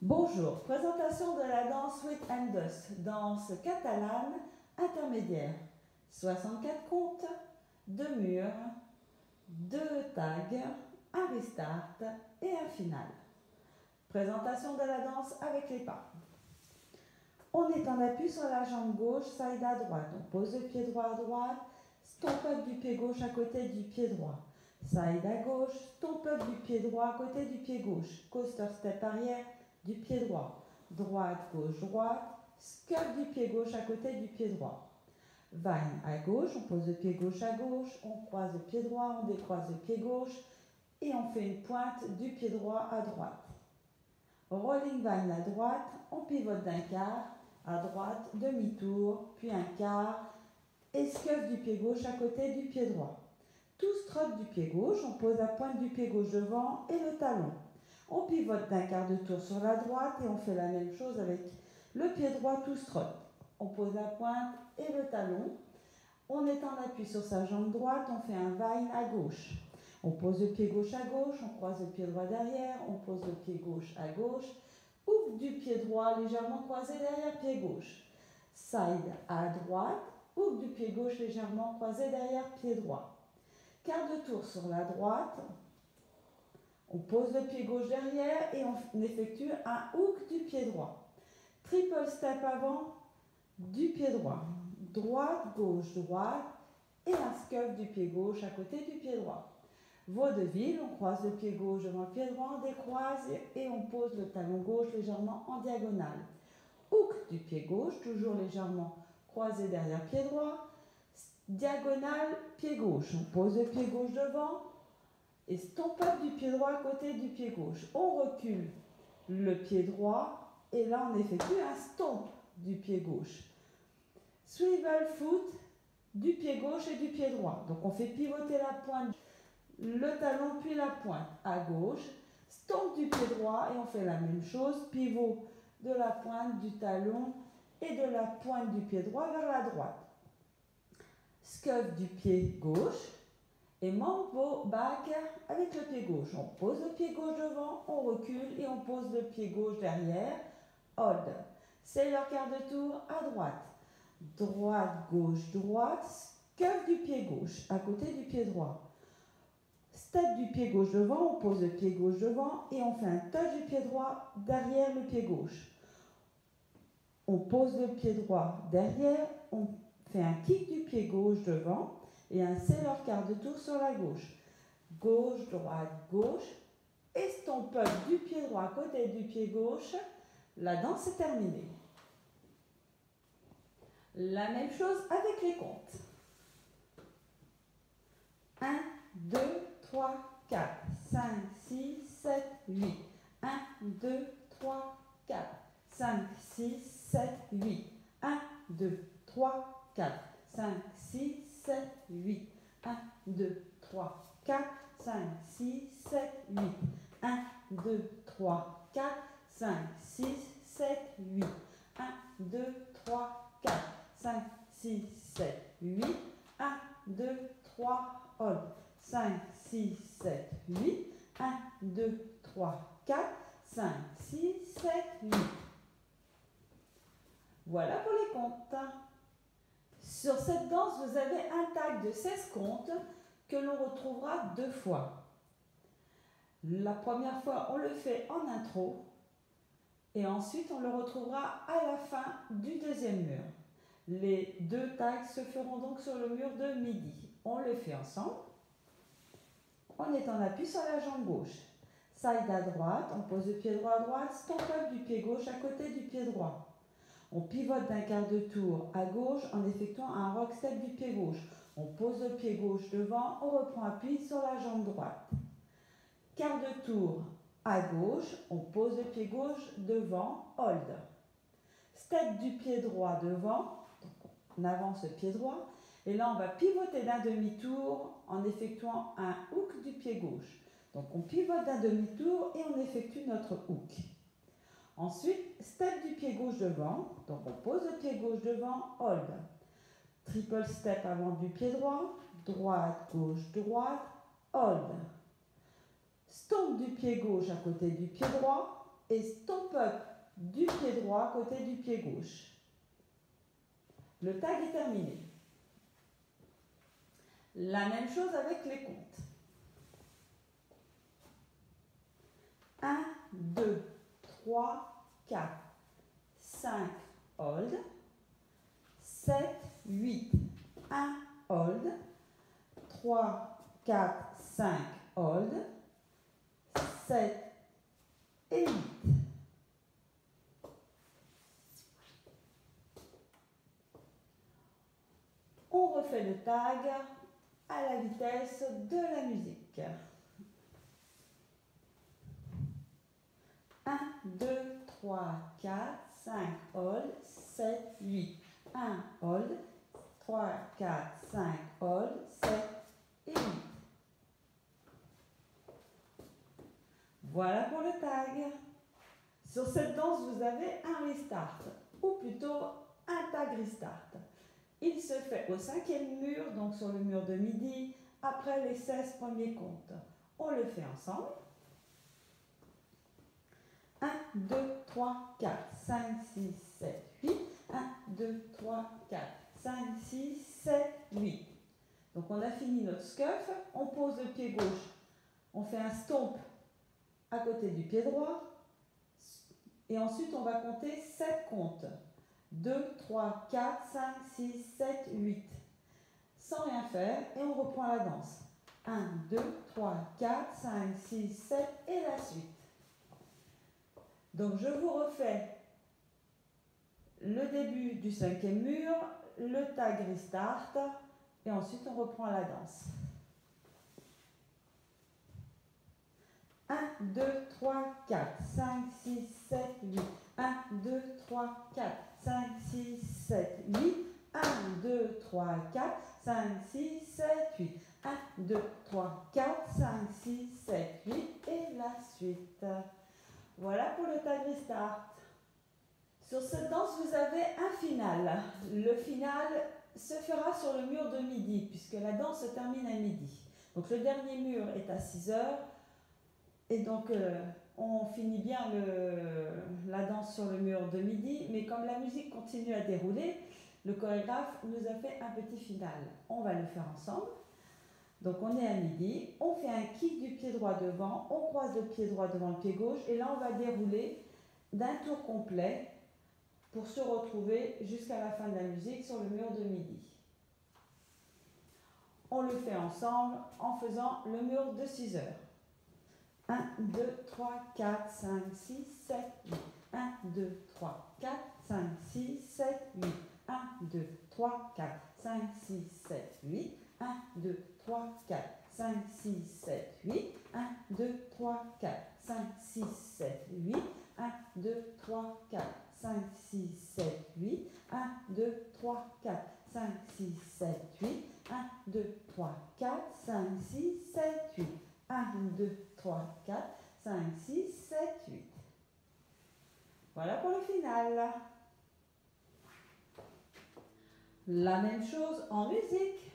Bonjour, présentation de la danse With and Dust, danse catalane intermédiaire. 64 comptes, 2 murs, 2 tags, un restart et un final. Présentation de la danse avec les pas. On est en appui sur la jambe gauche, side à droite. On pose le pied droit à droite, stomp up du pied gauche à côté du pied droit. Side à gauche, stomp up du pied droit à côté du pied gauche. Coaster step arrière du pied droit. Droite, gauche, droite. Scuff du pied gauche à côté du pied droit. Vine à gauche, on pose le pied gauche à gauche, on croise le pied droit, on décroise le pied gauche et on fait une pointe du pied droit à droite. Rolling vine à droite, on pivote d'un quart, à droite, demi-tour, puis un quart, escuf du pied gauche à côté du pied droit. Tout strut du pied gauche, on pose la pointe du pied gauche devant et le talon. On pivote d'un quart de tour sur la droite et on fait la même chose avec le pied droit tout strut. On pose la pointe et le talon. On est en appui sur sa jambe droite, on fait un vine à gauche. On pose le pied gauche à gauche, on croise le pied droit derrière, on pose le pied gauche à gauche, ouvre du pied droit légèrement croisé derrière pied gauche. Side à droite, ouvre du pied gauche légèrement croisé derrière pied droit. Quart de tour sur la droite, on pose le pied gauche derrière et on effectue un hook du pied droit. Triple step avant du pied droit. Droite, gauche, droite et un scuff du pied gauche à côté du pied droit. Vaudeville, on croise le pied gauche devant le pied droit, on décroise et on pose le talon gauche légèrement en diagonale. Hook du pied gauche, toujours légèrement croisé derrière pied droit. Diagonale, pied gauche. On pose le pied gauche devant et stomp up du pied droit à côté du pied gauche. On recule le pied droit et là on effectue un stomp du pied gauche. Swivel foot du pied gauche et du pied droit. Donc on fait pivoter la pointe le talon puis la pointe à gauche, stomp du pied droit et on fait la même chose, pivot de la pointe du talon et de la pointe du pied droit vers la droite. Scuff du pied gauche et mambo back avec le pied gauche. On pose le pied gauche devant, on recule et on pose le pied gauche derrière. Hold. C'est leur quart de tour à droite. Droite, gauche, droite. Scuff du pied gauche à côté du pied droit. Step du pied gauche devant, on pose le pied gauche devant et on fait un touch du pied droit derrière le pied gauche. On pose le pied droit derrière, on fait un kick du pied gauche devant et un sailor quart de tour sur la gauche. Gauche, droite, gauche. Estompe du pied droit côté du pied gauche. La danse est terminée. La même chose avec les comptes. 1, 2, 3, 4, 5, 6, 7, 8. 1, 2, 3, 4, 5, 6, 7, 8. 1, 2, 3, 4, 5, 6, 7, 8. 1, 2, 3, 4, 5, 6, 7, 8. 1, 2, 3, 4, 5, 6, 7, 8. 1, 2, 3, 4, 5, 6, 7, 8. 1, 2, 3, hold. 5, 6, 7, 8. 1, 2, 3, 4, 5, 6, 7, 8. Voilà pour les comptes. Sur cette danse, vous avez un tag de 16 comptes que l'on retrouvera deux fois. La première fois, on le fait en intro et ensuite on le retrouvera à la fin du deuxième mur. Les deux tags se feront donc sur le mur de midi. On le fait ensemble. On est en appui sur la jambe gauche. Side à droite, on pose le pied droit à droite, stomp up du pied gauche à côté du pied droit. On pivote d'un quart de tour à gauche en effectuant un rock step du pied gauche. On pose le pied gauche devant, on reprend appui sur la jambe droite. Quart de tour à gauche, on pose le pied gauche devant, hold. Step du pied droit devant, on avance le pied droit, et là on va pivoter d'un demi-tour en effectuant un hook du pied gauche. Donc on pivote d'un demi-tour et on effectue notre hook. Ensuite, step du pied gauche devant. Donc on pose le pied gauche devant, hold. Triple step avant du pied droit, droite, gauche, droite, hold. Stomp du pied gauche à côté du pied droit et stomp up du pied droit à côté du pied gauche. Le tag est terminé. La même chose avec les comptes. 1, 2, 3, 4, 5, hold. 7, 8, 1, hold. 3, 4, 5, hold. 7 et 8. On refait le tag à la vitesse de la musique. 1, 2, 3, 4, 5, hold, 7, 8. 1, hold, 3, 4, 5, hold, 7 et 8. Voilà pour le tag. Sur cette danse, vous avez un restart, ou plutôt un tag restart. Il se fait au cinquième mur, donc sur le mur de midi, après les 16 premiers comptes. On le fait ensemble. 1, 2, 3, 4, 5, 6, 7, 8. 1, 2, 3, 4, 5, 6, 7, 8. Donc on a fini notre scuff, on pose le pied gauche, on fait un stomp à côté du pied droit, et ensuite on va compter 7 comptes. 2, 3, 4, 5, 6, 7, 8. Sans rien faire, et on reprend la danse. 1, 2, 3, 4, 5, 6, 7, et la suite. Donc je vous refais le début du cinquième mur, le tag restart, et ensuite on reprend la danse. 1, 2, 3, 4, 5, 6, 7, 8. 1, 2, 3, 4, 5, 6, 7, 8. 1, 2, 3, 4, 5, 6, 7, 8. 1, 2, 3, 4, 5, 6, 7, 8. Et la suite. Voilà pour le tag restart. Sur cette danse, vous avez un final. Le final se fera sur le mur de midi, puisque la danse se termine à midi. Donc le dernier mur est à 6 heures. Et donc euh, on finit bien le, la danse sur le mur de midi, mais comme la musique continue à dérouler, le chorégraphe nous a fait un petit final. On va le faire ensemble. Donc on est à midi, on fait un kick du pied droit devant, on croise le pied droit devant le pied gauche, et là on va dérouler d'un tour complet pour se retrouver jusqu'à la fin de la musique sur le mur de midi. On le fait ensemble en faisant le mur de 6 heures. 1, 2, 3, 4, 5, 6, 7, 8. 1, 2, 3, 4, 5, 6, 7, 8. 1, 2, 3, 4, 5, 6, 7, 8. 1, 2, 3, 4, 5, 6, 7, 8. 1, 2, 3, 4, 5, 6, 7, 8. 1, 2, 3, 4, 5, 6, 7, 8. 1, 2, 3, 4, 5, 6, 7, 8. 1, 2, 3, 4, 5, 6, 7, 8. 1, 2, 3, 4, 5, 6, 7, 8. Voilà pour le final. La même chose en musique.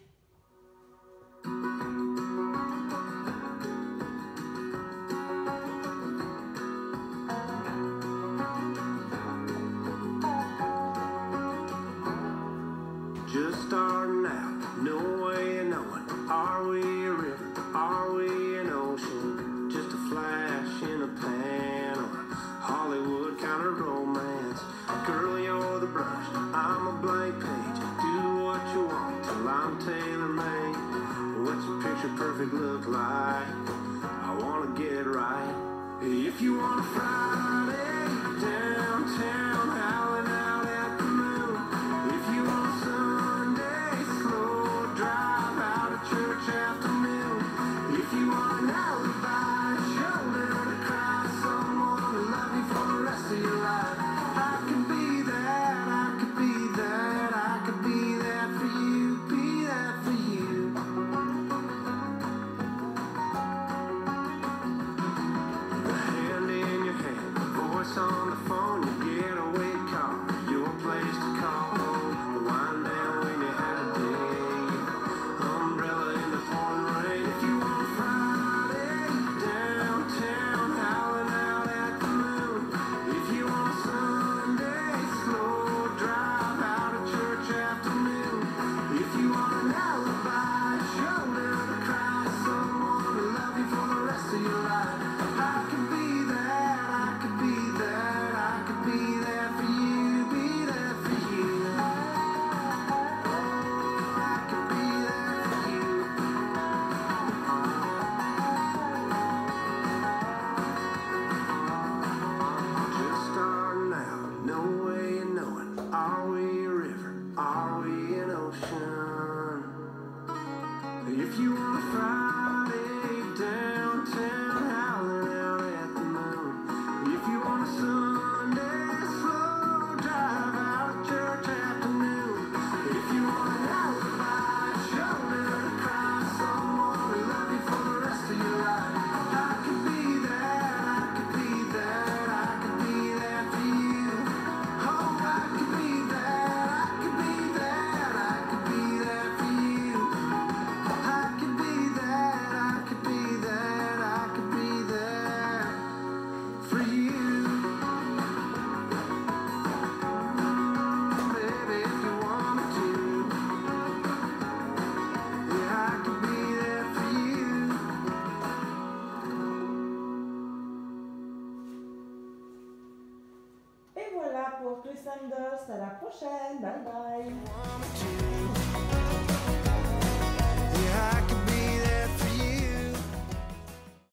Just starting out, no way of knowing. Are we a river? Are we an ocean? Just a flash in a pan or a Hollywood kind of romance. Girl, you're the brush, I'm a blank page. Do what you want till I'm tailor made. What's a picture perfect look like? I wanna get right. If you want a Friday downtown, howling If you À la prochaine. Bye bye.